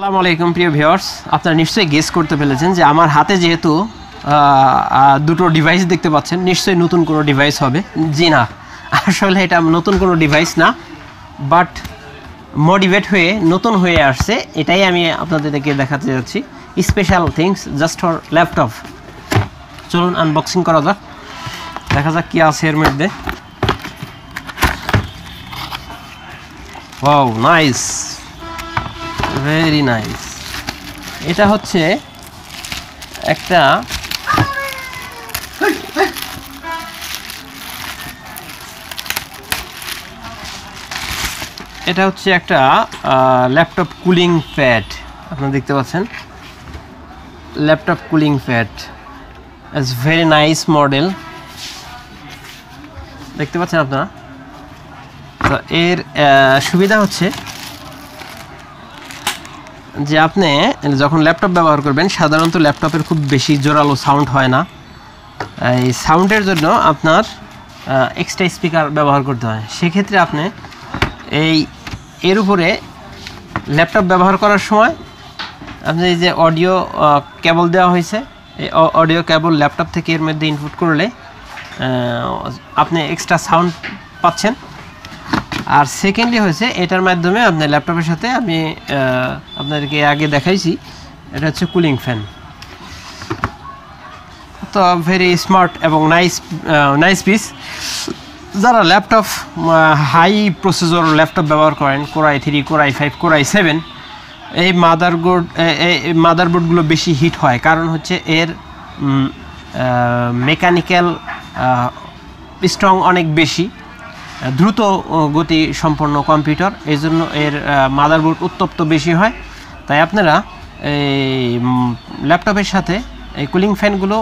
আসসালামু আলাইকুম, প্রিয় ভিউয়ার্স। আপনারা নিশ্চয়ই গেস করতে পেরেছেন যে আমার হাতে যেহেতু দুটো ডিভাইস দেখতে পাচ্ছেন, নিশ্চয়ই নতুন কোনো ডিভাইস হবে। জি না, আসলে এটা নতুন কোনো ডিভাইস না বাট মোটিভেট হয়ে, নতুন হয়ে আসছে। এটাই আমি আপনাদেরকে দেখাতে যাচ্ছি। Special things just for laptop চলুন আনবক্সিং করা যাক। দেখা যাক কি আছে এর মধ্যে। ওয়াও নাইস ভেরি নাইস এটা হচ্ছে একটা এটা হচ্ছে একটা ল্যাপটপ কুলিং প্যাড আপনারা দেখতে পাচ্ছেন? Laptop cooling pad it's very nice model দেখতে পাচ্ছেন আপনারা? তো এর সুবিধা হচ্ছে যে আপনি যখন ল্যাপটপ ব্যবহার করবেন, সাধারণত ল্যাপটপের খুব বেশি জোরালো সাউন্ড হয় না। এই সাউন্ডের জন্য আপনার এক্সট্রা স্পিকার ব্যবহার করতে হয়। সেক্ষেত্রে আপনি এই, এর উপরে ল্যাপটপ ব্যবহার করার সময় আপনি এই যে অডিও কেবল দেওয়া হয়েছে, এই অডিও কেবল ল্যাপটপ থেকে এর মধ্যে ইনপুট করলে আপনি এক্সট্রা সাউন্ড পাচ্ছেন। আর সেকেন্ডলি হয়েছে, এটার মাধ্যমে আপনার ল্যাপটপের সাথে আমি আপনাদেরকে আগে দেখাইছি, এটা হচ্ছে কুলিং ফ্যান তো ভেরি স্মার্ট এবং নাইস নাইস পিস যারা ল্যাপটপ হাই প্রসেসর ল্যাপটপ ব্যবহার করেন core i three core i five core i seven এই মাদারবোর্ড এই মাদারবোর্ডগুলো বেশি হিট হয়। কারণ হচ্ছে এর মেকানিক্যাল স্ট্রং অনেক বেশি। দ্রুত গতি সম্পন্ন কম্পিউটার। এই জন্য এর মাদারবোর্ড উত্তপ্ত বেশি হয়। তাই আপনারা এই ল্যাপটপের সাথে এই কুলিং ফ্যানগুলো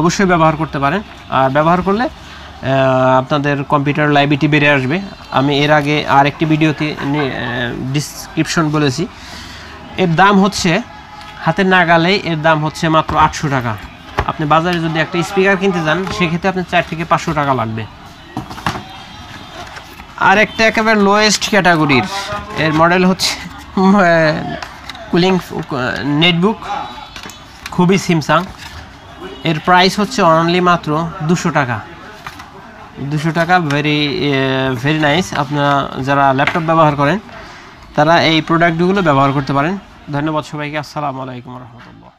অবশ্যই ব্যবহার করতে পারেন। আর ব্যবহার করলে আপনাদের কম্পিউটার লাইবিলিটি বেড়ে আসবে। আমি এর আগে আর একটি ভিডিওতে ডিসক্রিপশন বলেছি। এর দাম হচ্ছে, হাতের নাগালেই এর দাম হচ্ছে মাত্র আটশো টাকা। আপনি বাজারে যদি একটা স্পিকার কিনতে যান, সেক্ষেত্রে আপনার চার থেকে পাঁচশো টাকা লাগবে। আর একটা একেবারে লোয়েস্ট ক্যাটাগরির এর মডেল হচ্ছে কুলিং নেটবুক খুবই সিমসাং এর প্রাইস হচ্ছে অনলি মাত্র দুশো টাকা। দুশো টাকা ভেরি ভেরি নাইস আপনারা যারা ল্যাপটপ ব্যবহার করেন, তারা এই প্রোডাক্টগুলো ব্যবহার করতে পারেন। ধন্যবাদ সবাইকে। আসসালামু আলাইকুম রহমতুল্লাহ।